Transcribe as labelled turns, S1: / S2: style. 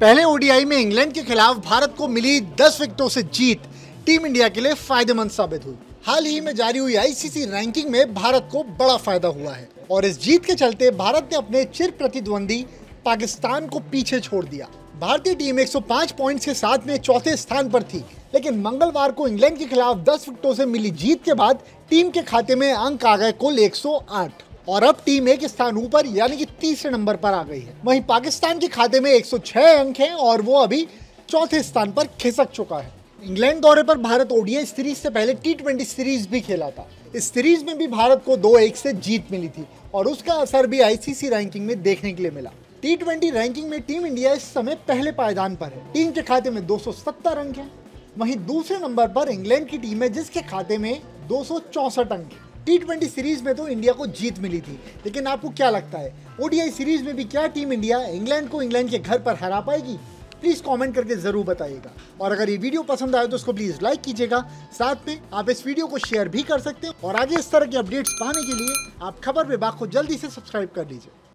S1: पहले ओडीआई में इंग्लैंड के खिलाफ भारत को मिली 10 विकेटों से जीत, टीम इंडिया के लिए फ़ायदेमंद साबित हुई। हाल ही में जारी हुई आईसीसी रैंकिंग में भारत को बड़ा फ़ायदा हुआ है और इस जीत के चलते भारत ने अपने चिर प्रतिद्वंदी पाकिस्तान को पीछे छोड़ दिया। भारतीय टीम 105 पॉइंट्स के साथ में चौथे स्थान पर थी, लेकिन मंगलवार को इंग्लैंड के खिलाफ 10 विकेटों से मिली जीत के बाद टीम के खाते में अंक आ गए कुल 108 और अब टीम एक स्थान ऊपर, यानी कि तीसरे नंबर पर आ गई है। वहीं पाकिस्तान के खाते में 106 अंक हैं और वो अभी चौथे स्थान पर खिसक चुका है। इंग्लैंड दौरे पर भारत ओडीआई सीरीज़ से पहले टी सीरीज़ भी खेला था। इस सीरीज़ में भी भारत को दो एक से जीत मिली थी और उसका असर भी आईसीसी रैंकिंग में देखने के लिए मिला। टी ट्वेंटी रैंकिंग में टीम इंडिया इस समय पहले पायदान पर है। टीम के खाते में 270 अंक हैं। वहीं दूसरे नंबर पर इंग्लैंड की टीम है जिसके खाते में दो अंक टी सीरीज़ में तो इंडिया को जीत मिली थी। लेकिन आपको क्या लगता है? ओडीआई सीरीज़ में भी क्या टीम इंडिया इंग्लैंड को इंग्लैंड के घर पर हरा पाएगी? प्लीज़ कमेंट करके ज़रूर बताइएगा। और अगर ये वीडियो पसंद आए तो उसको प्लीज़ लाइक कीजिएगा। साथ में आप इस वीडियो को शेयर भी कर सकते हैं। और आगे इस तरह के अपडेट्स पाने के लिए आप खबर विभाग को जल्दी से सब्सक्राइब कर लीजिए।